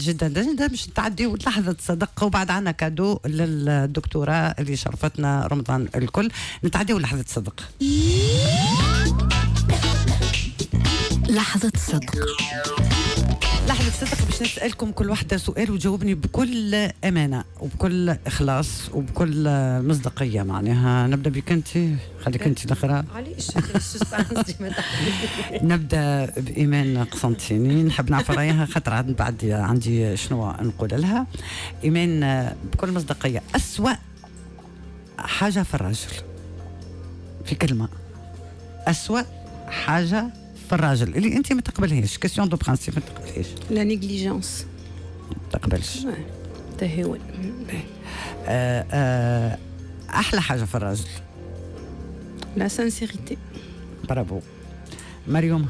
جدا جدا باش تعديو لحظة صدق. وبعد عنا كادو للدكتورة اللي شرفتنا رمضان الكل. نتعديو لحظة صدق. لحظة صدق. لحظة صدق باش نسألكم كل واحدة سؤال وتجاوبني بكل أمانة وبكل إخلاص وبكل مصداقية معناها. نبدأ بك أنت؟ خليك أنت الأخرى. علاش نبدأ بإيمان قسنطيني. نحب نعرف رأيها خاطر عاد بعد عندي شنو نقول لها. إيمان بكل مصداقية. أسوأ حاجة في الراجل في كلمة. أسوأ حاجة في الراجل اللي انت ما تقبلهاش. question de principe ما تقبلهاش. la négligence ما تقبلش. تهاون. آه، آه، أحلى حاجة في الراجل. la sincérité برافو مريوم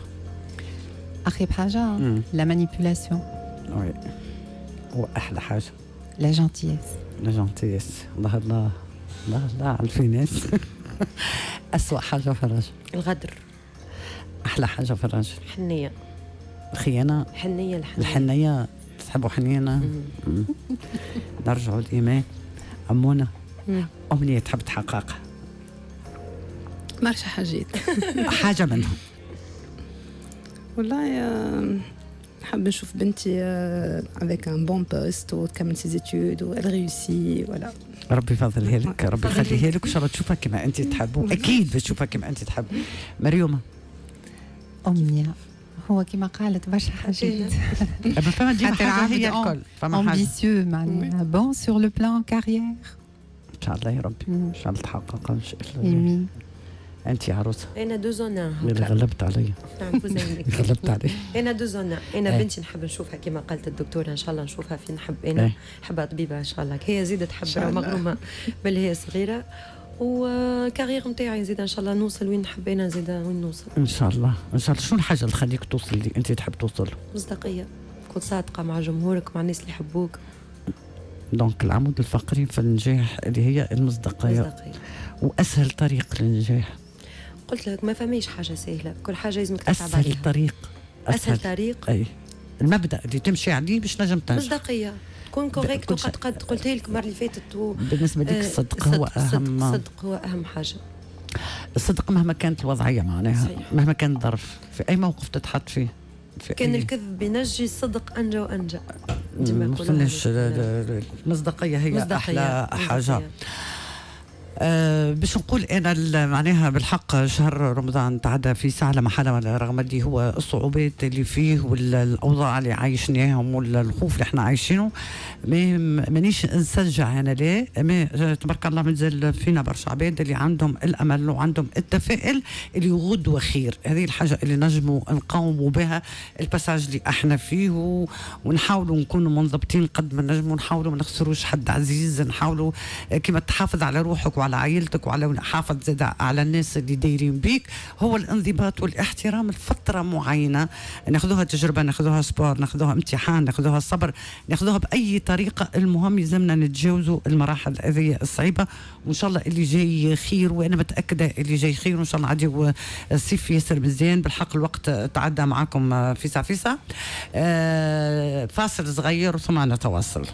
أخيب حاجة مم. la manipulation oui واحلى حاجة. la gentillesse la gentillesse الله الله الله الله على ال finesse أسوأ حاجة في الراجل. الغدر. أحلى حاجة في الراجل حنية. الخيانة. حنيه الحنية. الحنية. تحبوا. مم. نرجعوا لإيمان أمونة. مم. أمنية تحب تحققها برشا حاجات حاجة منهم. والله آه، نحب نشوف بنتي avec un bon poste وتكمل ses études و réussie ولا ربي يفضلها لك ربي يخليها لك وإن شاء الله تشوفها كما أنت تحب أكيد باش تشوفها كما أنت تحب. مريومة. أمنية. هو كما قالت برشا حاجات فما ديما حاجة هي الكل فما ambitieux معناها bon sur le plan carrière إن شاء الله يا ربي إن شاء الله تحقق إن شاء الله يا عروسة أنا دو زونا اللي غلبت علي. زينك غلبت علي. أنا دو زونا أنا إيه. بنتي نحب نشوفها كما قالت الدكتورة. إن شاء الله نشوفها فين نحب. أنا إيه. نحبها طبيبة إن شاء الله. هي زيد تحب. مغرومة بل هي صغيرة. و carrière نتاعي زيد إن شاء الله نوصل وين نحب أنا زيد وين نوصل. إن شاء الله. إن شاء الله. شنو الحاجة اللي تخليك توصل اللي أنت تحب توصل. مصداقية. تكون صادقة مع جمهورك مع الناس اللي يحبوك. donc العمود الفقري في النجاح اللي هي المصداقية. مصداقية. وأسهل طريق للنجاح. قلت لك ما فماش حاجة سهلة. كل حاجة لازمك تتعب أسهل عليها. طريق. أسهل. طريق. أي. المبدأ اللي تمشي عليه باش نجم تنجح. مصداقية. تكون correcte. وقد قد قلتها لك المرة اللي فاتت و... بالنسبة لك آه، الصدق هو اهم الصدق هو أهم حاجة الصدق مهما كانت الوضعية معناها صحيح. مهما كان الظرف في أي موقف تتحط فيه في كان أي- الكذب بينجي الصدق أنجى وانجى ما وصلناش. المصداقية هي مصداقية. أحلى حاجة مصداقية. أه باش نقول أنا معناها بالحق شهر رمضان تعدى في ساعة لا محالة رغم اللي هو الصعوبات اللي فيه والأوضاع اللي عايشناهم والخوف اللي إحنا عايشينه ما مانيش نسجع أنا ما تبارك الله مازال فينا برشا عباد اللي عندهم الأمل وعندهم التفاؤل اللي غدوه خير. هذه الحاجة اللي نجموا نقاوموا بها ال passage اللي إحنا فيه ونحاولوا نكونوا منضبطين قد ما نجموا نحاولوا ما نخسروش حد عزيز نحاولوا كما تحافظ على روحك وعلى عائلتك وعلى حافظ زاد على الناس اللي دايرين بيك هو الانضباط والاحترام لفترة معينة. ناخذوها تجربة ناخذوها sport ناخذوها امتحان ناخذوها صبر ناخذوها بأي طريقة المهم يلزمنا نتجاوزوا المراحل هذه الصعيبة. وإن شاء الله اللي جاي خير وأنا متأكدة اللي جاي خير وإن شاء الله عادي الصيف ياسر مزيان. بالحق الوقت تعدى معكم آه، فيسع فيسع آه، فاصل صغير ثم نتواصل.